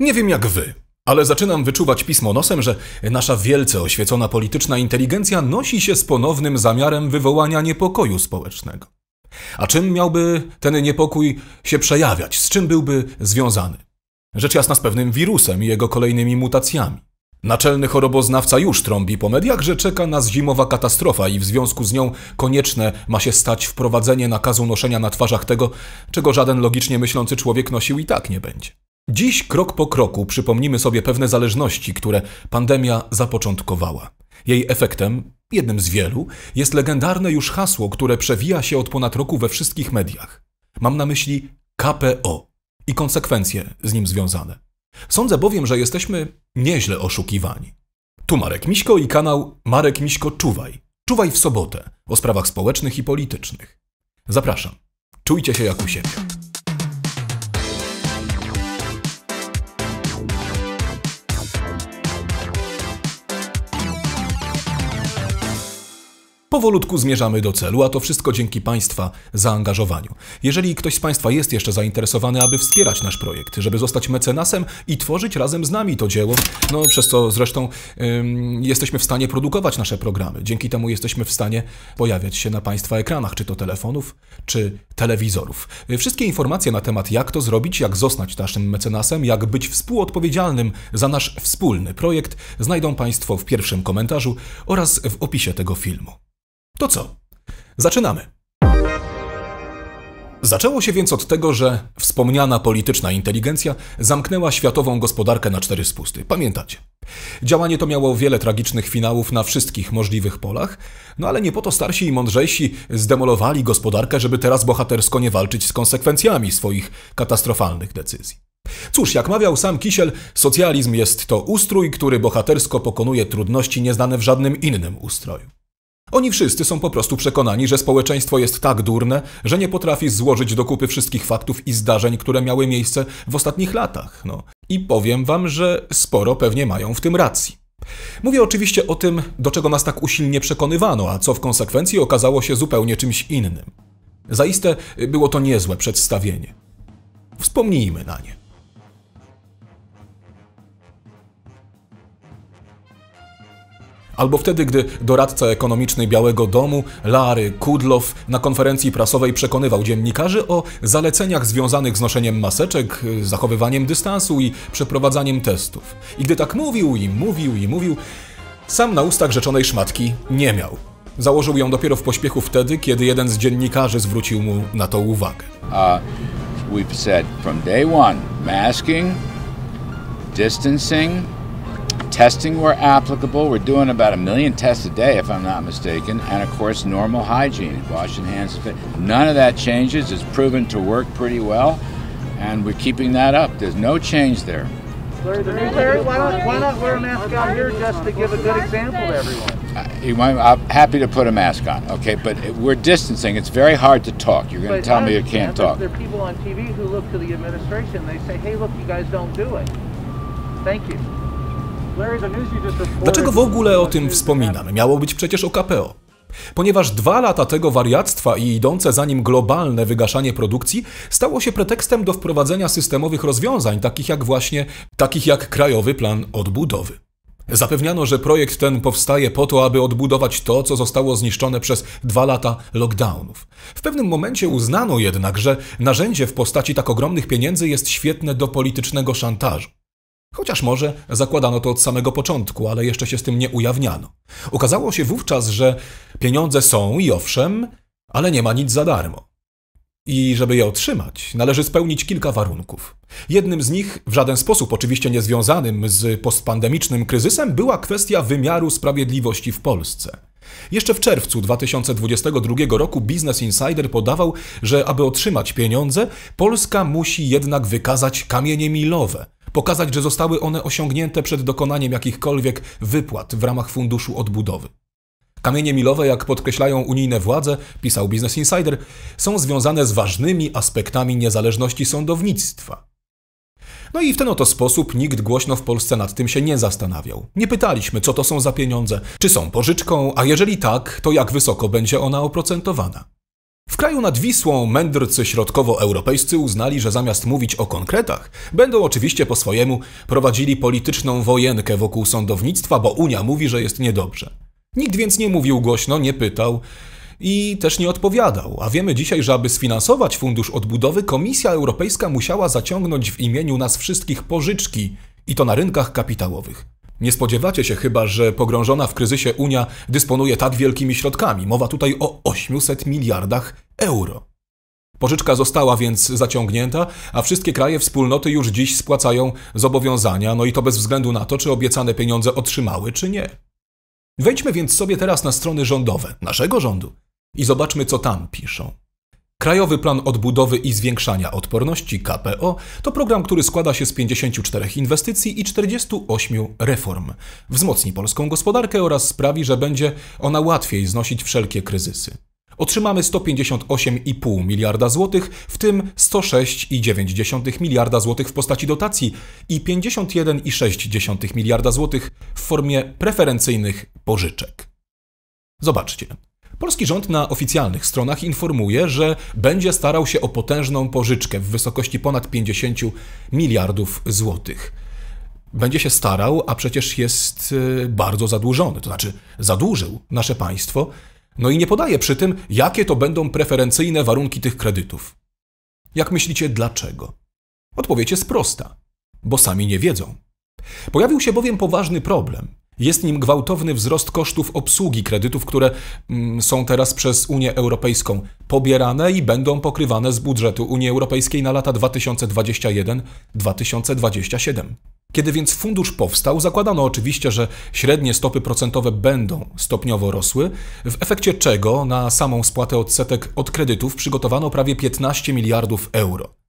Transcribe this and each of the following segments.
Nie wiem jak wy, ale zaczynam wyczuwać pismo nosem, że nasza wielce oświecona polityczna inteligencja nosi się z ponownym zamiarem wywołania niepokoju społecznego. A czym miałby ten niepokój się przejawiać? Z czym byłby związany? Rzecz jasna z pewnym wirusem i jego kolejnymi mutacjami. Naczelny choroboznawca już trąbi po mediach, że czeka nas zimowa katastrofa i w związku z nią konieczne ma się stać wprowadzenie nakazu noszenia na twarzach tego, czego żaden logicznie myślący człowiek nosił i tak nie będzie. Dziś krok po kroku przypomnimy sobie pewne zależności, które pandemia zapoczątkowała. Jej efektem, jednym z wielu, jest legendarne już hasło, które przewija się od ponad roku we wszystkich mediach. Mam na myśli KPO i konsekwencje z nim związane. Sądzę bowiem, że jesteśmy nieźle oszukiwani. Tu Marek Miśko i kanał Marek Miśko Czuwaj. Czuwaj w sobotę o sprawach społecznych i politycznych. Zapraszam. Czujcie się jak u siebie. Powolutku zmierzamy do celu, a to wszystko dzięki Państwa zaangażowaniu. Jeżeli ktoś z Państwa jest jeszcze zainteresowany, aby wspierać nasz projekt, żeby zostać mecenasem i tworzyć razem z nami to dzieło, no przez co zresztą ym, jesteśmy w stanie produkować nasze programy. Dzięki temu jesteśmy w stanie pojawiać się na Państwa ekranach, czy to telefonów, czy telewizorów. Wszystkie informacje na temat jak to zrobić, jak zostać naszym mecenasem, jak być współodpowiedzialnym za nasz wspólny projekt znajdą Państwo w pierwszym komentarzu oraz w opisie tego filmu. To co? Zaczynamy. Zaczęło się więc od tego, że wspomniana polityczna inteligencja zamknęła światową gospodarkę na cztery spusty. Pamiętacie? Działanie to miało wiele tragicznych finałów na wszystkich możliwych polach, no ale nie po to starsi i mądrzejsi zdemolowali gospodarkę, żeby teraz bohatersko nie walczyć z konsekwencjami swoich katastrofalnych decyzji. Cóż, jak mawiał sam Kisiel, socjalizm jest to ustrój, który bohatersko pokonuje trudności nieznane w żadnym innym ustroju. Oni wszyscy są po prostu przekonani, że społeczeństwo jest tak durne, że nie potrafi złożyć do kupy wszystkich faktów i zdarzeń, które miały miejsce w ostatnich latach. No. I powiem wam, że sporo pewnie mają w tym racji. Mówię oczywiście o tym, do czego nas tak usilnie przekonywano, a co w konsekwencji okazało się zupełnie czymś innym. Zaiste było to niezłe przedstawienie. Wspomnijmy na nie. Albo wtedy, gdy doradca ekonomiczny Białego Domu, Larry Kudlow, na konferencji prasowej przekonywał dziennikarzy o zaleceniach związanych z noszeniem maseczek, zachowywaniem dystansu i przeprowadzaniem testów. I gdy tak mówił i mówił i mówił, sam na ustach rzeczonej szmatki nie miał. Założył ją dopiero w pośpiechu wtedy, kiedy jeden z dziennikarzy zwrócił mu na to uwagę. Uh, we've said from day one masking, distancing, testing where applicable. We're doing about a million tests a day, if I'm not mistaken, and of course, normal hygiene, washing hands. None of that changes. It's proven to work pretty well, and we're keeping that up. There's no change there. Larry, the news Larry, why not, why not wear a mask out here just to give a good example to everyone? Uh, I'm happy to put a mask on, okay, but we're distancing. It's very hard to talk. You're going to tell me you can't talk. There are people on TV who look to the administration. They say, "Hey, look, you guys don't do it." Thank you. Dlaczego w ogóle o tym wspominam? Miało być przecież o KPO. Ponieważ dwa lata tego wariactwa i idące za nim globalne wygaszanie produkcji stało się pretekstem do wprowadzenia systemowych rozwiązań, takich jak właśnie, takich jak Krajowy Plan Odbudowy. Zapewniano, że projekt ten powstaje po to, aby odbudować to, co zostało zniszczone przez dwa lata lockdownów. W pewnym momencie uznano jednak, że narzędzie w postaci tak ogromnych pieniędzy jest świetne do politycznego szantażu. Chociaż może zakładano to od samego początku, ale jeszcze się z tym nie ujawniano. Okazało się wówczas, że pieniądze są i owszem, ale nie ma nic za darmo. I żeby je otrzymać, należy spełnić kilka warunków. Jednym z nich, w żaden sposób oczywiście niezwiązanym z postpandemicznym kryzysem, była kwestia wymiaru sprawiedliwości w Polsce. Jeszcze w czerwcu 2022 roku Business Insider podawał, że aby otrzymać pieniądze, Polska musi jednak wykazać kamienie milowe – pokazać, że zostały one osiągnięte przed dokonaniem jakichkolwiek wypłat w ramach funduszu odbudowy. Kamienie milowe, jak podkreślają unijne władze, pisał Business Insider, są związane z ważnymi aspektami niezależności sądownictwa. No i w ten oto sposób nikt głośno w Polsce nad tym się nie zastanawiał. Nie pytaliśmy, co to są za pieniądze, czy są pożyczką, a jeżeli tak, to jak wysoko będzie ona oprocentowana. W kraju nad Wisłą mędrcy środkowoeuropejscy uznali, że zamiast mówić o konkretach, będą oczywiście po swojemu prowadzili polityczną wojenkę wokół sądownictwa, bo Unia mówi, że jest niedobrze. Nikt więc nie mówił głośno, nie pytał i też nie odpowiadał. A wiemy dzisiaj, że aby sfinansować fundusz odbudowy, Komisja Europejska musiała zaciągnąć w imieniu nas wszystkich pożyczki i to na rynkach kapitałowych. Nie spodziewacie się chyba, że pogrążona w kryzysie Unia dysponuje tak wielkimi środkami. Mowa tutaj o 800 miliardach euro. Pożyczka została więc zaciągnięta, a wszystkie kraje wspólnoty już dziś spłacają zobowiązania, no i to bez względu na to, czy obiecane pieniądze otrzymały, czy nie. Wejdźmy więc sobie teraz na strony rządowe naszego rządu i zobaczmy, co tam piszą. Krajowy Plan Odbudowy i Zwiększania Odporności KPO to program, który składa się z 54 inwestycji i 48 reform. Wzmocni polską gospodarkę oraz sprawi, że będzie ona łatwiej znosić wszelkie kryzysy. Otrzymamy 158,5 miliarda złotych, w tym 106,9 miliarda złotych w postaci dotacji i 51,6 miliarda złotych w formie preferencyjnych pożyczek. Zobaczcie. Polski rząd na oficjalnych stronach informuje, że będzie starał się o potężną pożyczkę w wysokości ponad 50 miliardów złotych. Będzie się starał, a przecież jest y, bardzo zadłużony, to znaczy zadłużył nasze państwo, no i nie podaje przy tym, jakie to będą preferencyjne warunki tych kredytów. Jak myślicie, dlaczego? Odpowiedź jest prosta: bo sami nie wiedzą. Pojawił się bowiem poważny problem. Jest nim gwałtowny wzrost kosztów obsługi kredytów, które mm, są teraz przez Unię Europejską pobierane i będą pokrywane z budżetu Unii Europejskiej na lata 2021-2027. Kiedy więc fundusz powstał, zakładano oczywiście, że średnie stopy procentowe będą stopniowo rosły, w efekcie czego na samą spłatę odsetek od kredytów przygotowano prawie 15 miliardów euro.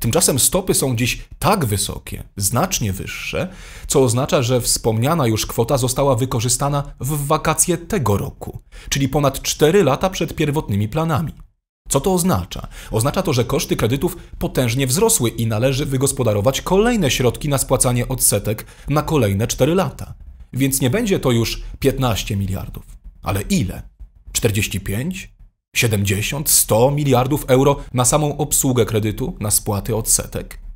Tymczasem stopy są dziś tak wysokie, znacznie wyższe, co oznacza, że wspomniana już kwota została wykorzystana w wakacje tego roku, czyli ponad 4 lata przed pierwotnymi planami. Co to oznacza? Oznacza to, że koszty kredytów potężnie wzrosły i należy wygospodarować kolejne środki na spłacanie odsetek na kolejne 4 lata. Więc nie będzie to już 15 miliardów. Ale ile? 45? 70, 100 miliardów euro na samą obsługę kredytu, na spłaty odsetek.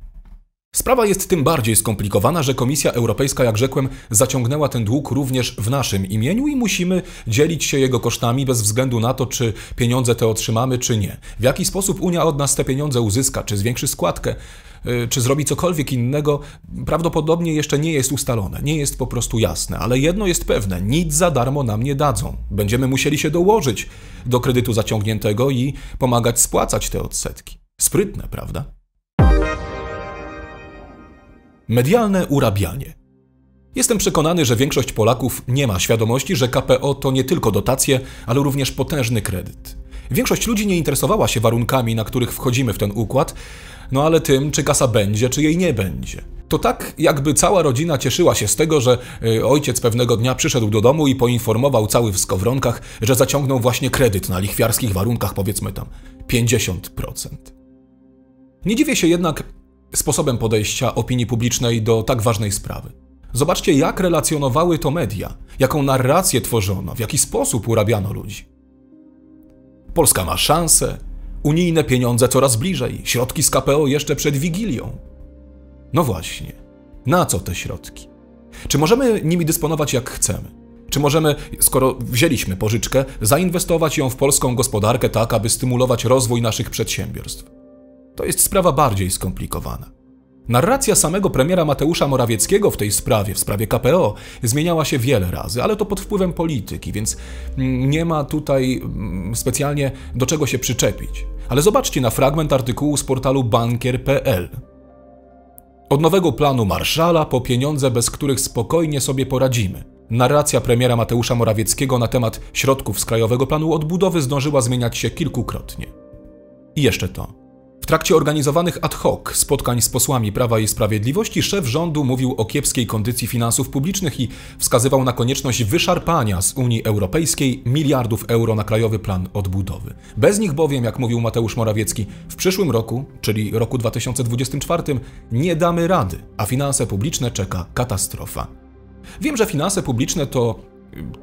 Sprawa jest tym bardziej skomplikowana, że Komisja Europejska, jak rzekłem, zaciągnęła ten dług również w naszym imieniu i musimy dzielić się jego kosztami bez względu na to, czy pieniądze te otrzymamy, czy nie. W jaki sposób Unia od nas te pieniądze uzyska, czy zwiększy składkę, y, czy zrobi cokolwiek innego, prawdopodobnie jeszcze nie jest ustalone, nie jest po prostu jasne, ale jedno jest pewne: nic za darmo nam nie dadzą. Będziemy musieli się dołożyć do kredytu zaciągniętego i pomagać spłacać te odsetki. Sprytne, prawda? Medialne urabianie. Jestem przekonany, że większość Polaków nie ma świadomości, że KPO to nie tylko dotacje, ale również potężny kredyt. Większość ludzi nie interesowała się warunkami, na których wchodzimy w ten układ, no ale tym, czy kasa będzie, czy jej nie będzie. To tak, jakby cała rodzina cieszyła się z tego, że y, ojciec pewnego dnia przyszedł do domu i poinformował cały w skowronkach, że zaciągnął właśnie kredyt na lichwiarskich warunkach, powiedzmy tam 50%. Nie dziwię się jednak, sposobem podejścia opinii publicznej do tak ważnej sprawy. Zobaczcie, jak relacjonowały to media, jaką narrację tworzono, w jaki sposób urabiano ludzi. Polska ma szansę, unijne pieniądze coraz bliżej, środki z KPO jeszcze przed Wigilią. No właśnie, na co te środki? Czy możemy nimi dysponować jak chcemy? Czy możemy, skoro wzięliśmy pożyczkę, zainwestować ją w polską gospodarkę tak, aby stymulować rozwój naszych przedsiębiorstw? To jest sprawa bardziej skomplikowana. Narracja samego premiera Mateusza Morawieckiego w tej sprawie, w sprawie KPO, zmieniała się wiele razy, ale to pod wpływem polityki, więc mm, nie ma tutaj mm, specjalnie do czego się przyczepić. Ale zobaczcie na fragment artykułu z portalu bankier.pl. Od nowego planu Marszala po pieniądze, bez których spokojnie sobie poradzimy. Narracja premiera Mateusza Morawieckiego na temat środków z Krajowego Planu Odbudowy zdążyła zmieniać się kilkukrotnie. I jeszcze to. W trakcie organizowanych ad hoc spotkań z posłami Prawa i Sprawiedliwości szef rządu mówił o kiepskiej kondycji finansów publicznych i wskazywał na konieczność wyszarpania z Unii Europejskiej miliardów euro na krajowy plan odbudowy. Bez nich bowiem, jak mówił Mateusz Morawiecki, w przyszłym roku, czyli roku 2024, nie damy rady, a finanse publiczne czeka katastrofa. Wiem, że finanse publiczne to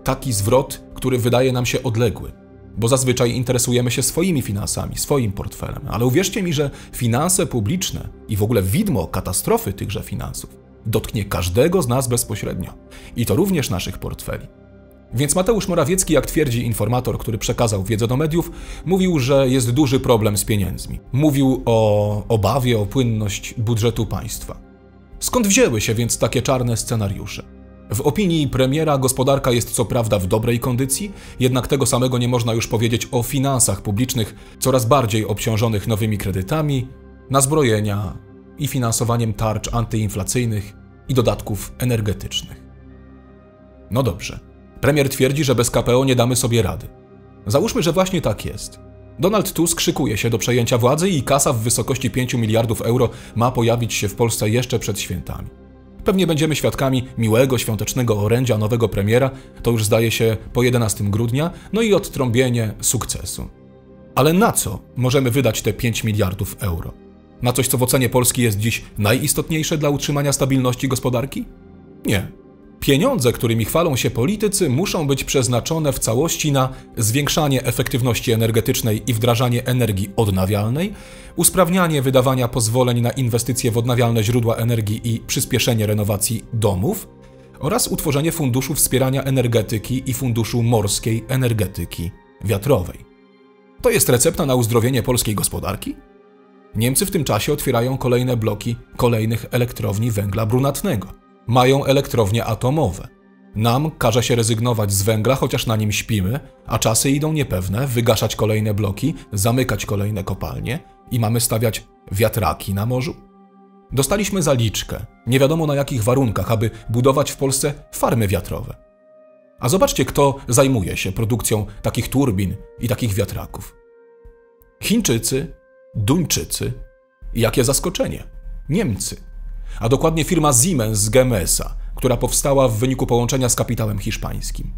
taki zwrot, który wydaje nam się odległy. Bo zazwyczaj interesujemy się swoimi finansami, swoim portfelem. Ale uwierzcie mi, że finanse publiczne i w ogóle widmo katastrofy tychże finansów dotknie każdego z nas bezpośrednio. I to również naszych portfeli. Więc Mateusz Morawiecki, jak twierdzi informator, który przekazał wiedzę do mediów, mówił, że jest duży problem z pieniędzmi. Mówił o obawie o płynność budżetu państwa. Skąd wzięły się więc takie czarne scenariusze? W opinii premiera gospodarka jest co prawda w dobrej kondycji, jednak tego samego nie można już powiedzieć o finansach publicznych, coraz bardziej obciążonych nowymi kredytami, na zbrojenia i finansowaniem tarcz antyinflacyjnych i dodatków energetycznych. No dobrze. Premier twierdzi, że bez KPO nie damy sobie rady. Załóżmy, że właśnie tak jest. Donald Tusk szykuje się do przejęcia władzy i kasa w wysokości 5 miliardów euro ma pojawić się w Polsce jeszcze przed świętami. Pewnie będziemy świadkami miłego, świątecznego orędzia nowego premiera, to już zdaje się po 11 grudnia, no i odtrąbienie sukcesu. Ale na co możemy wydać te 5 miliardów euro? Na coś, co w ocenie Polski jest dziś najistotniejsze dla utrzymania stabilności gospodarki? Nie. Pieniądze, którymi chwalą się politycy, muszą być przeznaczone w całości na zwiększanie efektywności energetycznej i wdrażanie energii odnawialnej, usprawnianie wydawania pozwoleń na inwestycje w odnawialne źródła energii i przyspieszenie renowacji domów oraz utworzenie Funduszu Wspierania Energetyki i Funduszu Morskiej Energetyki Wiatrowej. To jest recepta na uzdrowienie polskiej gospodarki? Niemcy w tym czasie otwierają kolejne bloki kolejnych elektrowni węgla brunatnego mają elektrownie atomowe. Nam każe się rezygnować z węgla, chociaż na nim śpimy, a czasy idą niepewne, wygaszać kolejne bloki, zamykać kolejne kopalnie i mamy stawiać wiatraki na morzu? Dostaliśmy zaliczkę, nie wiadomo na jakich warunkach, aby budować w Polsce farmy wiatrowe. A zobaczcie, kto zajmuje się produkcją takich turbin i takich wiatraków. Chińczycy, Duńczycy i jakie zaskoczenie Niemcy a dokładnie firma Siemens z Gemesa, która powstała w wyniku połączenia z kapitałem hiszpańskim.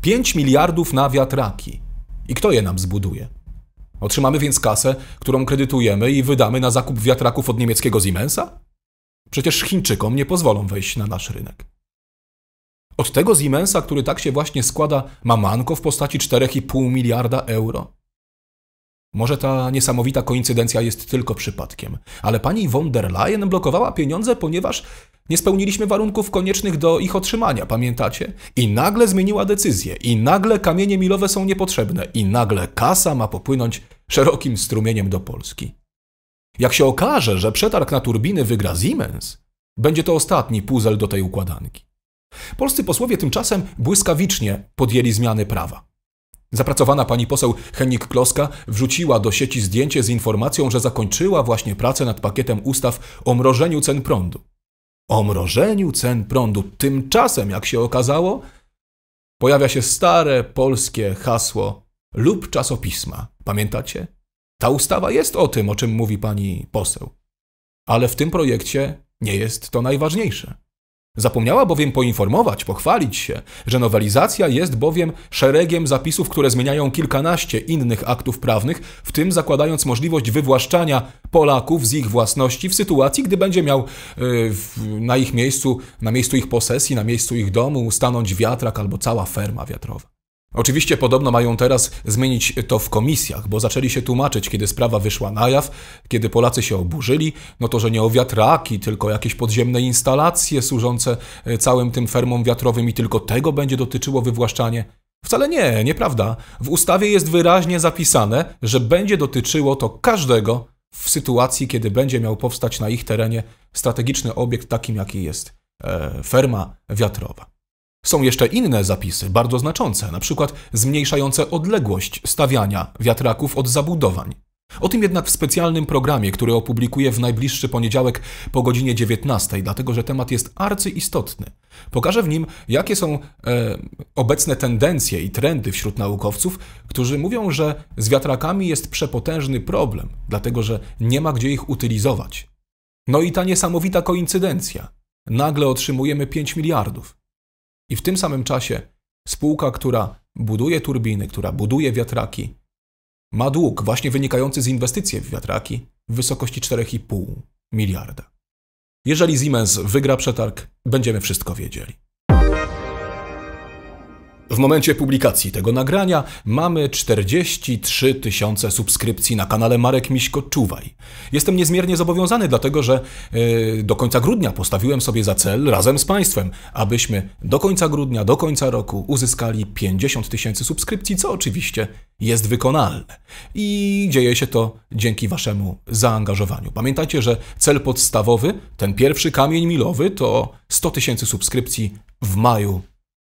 5 miliardów na wiatraki. I kto je nam zbuduje? Otrzymamy więc kasę, którą kredytujemy i wydamy na zakup wiatraków od niemieckiego Siemensa? Przecież Chińczykom nie pozwolą wejść na nasz rynek. Od tego Siemensa, który tak się właśnie składa, ma manko w postaci 4,5 miliarda euro. Może ta niesamowita koincydencja jest tylko przypadkiem, ale pani von der Leyen blokowała pieniądze, ponieważ nie spełniliśmy warunków koniecznych do ich otrzymania, pamiętacie? I nagle zmieniła decyzję, i nagle kamienie milowe są niepotrzebne, i nagle kasa ma popłynąć szerokim strumieniem do Polski. Jak się okaże, że przetarg na turbiny wygra Siemens, będzie to ostatni puzzle do tej układanki. Polscy posłowie tymczasem błyskawicznie podjęli zmiany prawa. Zapracowana pani poseł Henik Kloska wrzuciła do sieci zdjęcie z informacją, że zakończyła właśnie pracę nad pakietem ustaw o mrożeniu cen prądu. O mrożeniu cen prądu. Tymczasem, jak się okazało, pojawia się stare polskie hasło lub czasopisma. Pamiętacie? Ta ustawa jest o tym, o czym mówi pani poseł. Ale w tym projekcie nie jest to najważniejsze. Zapomniała bowiem poinformować, pochwalić się, że nowelizacja jest bowiem szeregiem zapisów, które zmieniają kilkanaście innych aktów prawnych, w tym zakładając możliwość wywłaszczania Polaków z ich własności w sytuacji, gdy będzie miał yy, na ich miejscu, na miejscu ich posesji, na miejscu ich domu stanąć wiatrak albo cała ferma wiatrowa. Oczywiście podobno mają teraz zmienić to w komisjach, bo zaczęli się tłumaczyć, kiedy sprawa wyszła na jaw, kiedy Polacy się oburzyli, no to, że nie o wiatraki, tylko jakieś podziemne instalacje służące e, całym tym fermom wiatrowym i tylko tego będzie dotyczyło wywłaszczanie. Wcale nie, nieprawda. W ustawie jest wyraźnie zapisane, że będzie dotyczyło to każdego w sytuacji, kiedy będzie miał powstać na ich terenie strategiczny obiekt takim, jaki jest e, ferma wiatrowa. Są jeszcze inne zapisy, bardzo znaczące, na przykład zmniejszające odległość stawiania wiatraków od zabudowań. O tym jednak w specjalnym programie, który opublikuję w najbliższy poniedziałek po godzinie 19, dlatego że temat jest arcyistotny. Pokażę w nim, jakie są e, obecne tendencje i trendy wśród naukowców, którzy mówią, że z wiatrakami jest przepotężny problem, dlatego że nie ma gdzie ich utylizować. No i ta niesamowita koincydencja. Nagle otrzymujemy 5 miliardów. I w tym samym czasie spółka, która buduje turbiny, która buduje wiatraki, ma dług właśnie wynikający z inwestycji w wiatraki w wysokości 4,5 miliarda. Jeżeli Siemens wygra przetarg, będziemy wszystko wiedzieli. W momencie publikacji tego nagrania mamy 43 tysiące subskrypcji na kanale Marek Miśko Czuwaj. Jestem niezmiernie zobowiązany, dlatego że yy, do końca grudnia postawiłem sobie za cel razem z Państwem, abyśmy do końca grudnia, do końca roku uzyskali 50 tysięcy subskrypcji, co oczywiście jest wykonalne. I dzieje się to dzięki Waszemu zaangażowaniu. Pamiętajcie, że cel podstawowy, ten pierwszy kamień milowy, to 100 tysięcy subskrypcji w maju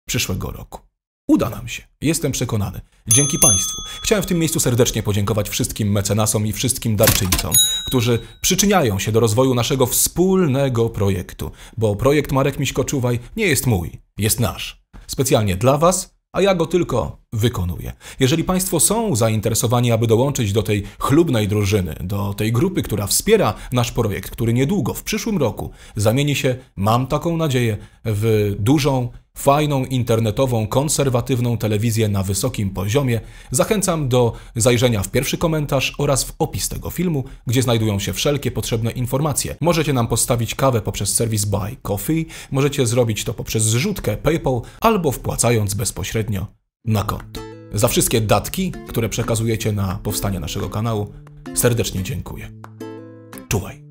przyszłego roku. Uda nam się, jestem przekonany. Dzięki Państwu. Chciałem w tym miejscu serdecznie podziękować wszystkim mecenasom i wszystkim darczyńcom, którzy przyczyniają się do rozwoju naszego wspólnego projektu, bo projekt Marek Miśko-Czuwaj nie jest mój, jest nasz. Specjalnie dla Was, a ja go tylko wykonuję. Jeżeli Państwo są zainteresowani, aby dołączyć do tej chlubnej drużyny, do tej grupy, która wspiera nasz projekt, który niedługo, w przyszłym roku, zamieni się, mam taką nadzieję, w dużą fajną, internetową, konserwatywną telewizję na wysokim poziomie, zachęcam do zajrzenia w pierwszy komentarz oraz w opis tego filmu, gdzie znajdują się wszelkie potrzebne informacje. Możecie nam postawić kawę poprzez serwis Buy Coffee, możecie zrobić to poprzez zrzutkę PayPal albo wpłacając bezpośrednio na konto. Za wszystkie datki, które przekazujecie na powstanie naszego kanału, serdecznie dziękuję. Czuwaj.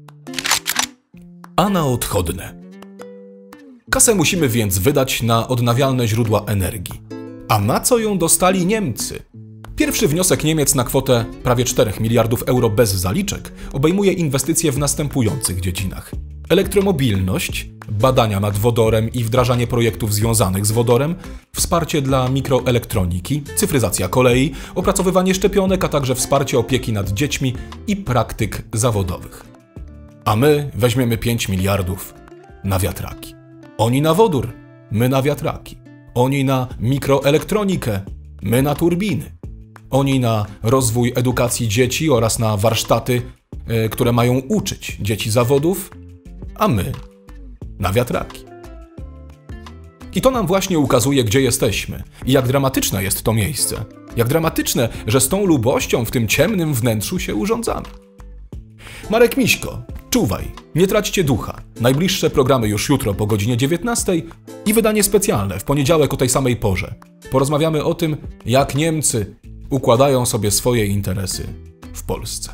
A na odchodne. Kasę musimy więc wydać na odnawialne źródła energii. A na co ją dostali Niemcy? Pierwszy wniosek Niemiec na kwotę prawie 4 miliardów euro bez zaliczek obejmuje inwestycje w następujących dziedzinach: elektromobilność, badania nad wodorem i wdrażanie projektów związanych z wodorem, wsparcie dla mikroelektroniki, cyfryzacja kolei, opracowywanie szczepionek, a także wsparcie opieki nad dziećmi i praktyk zawodowych. A my weźmiemy 5 miliardów na wiatraki. Oni na wodór, my na wiatraki. Oni na mikroelektronikę, my na turbiny. Oni na rozwój edukacji dzieci oraz na warsztaty, e, które mają uczyć dzieci zawodów, a my na wiatraki. I to nam właśnie ukazuje, gdzie jesteśmy i jak dramatyczne jest to miejsce. Jak dramatyczne, że z tą lubością w tym ciemnym wnętrzu się urządzamy. Marek Miśko, czuwaj, nie traćcie ducha. Najbliższe programy już jutro po godzinie 19 i wydanie specjalne w poniedziałek o tej samej porze. Porozmawiamy o tym, jak Niemcy układają sobie swoje interesy w Polsce.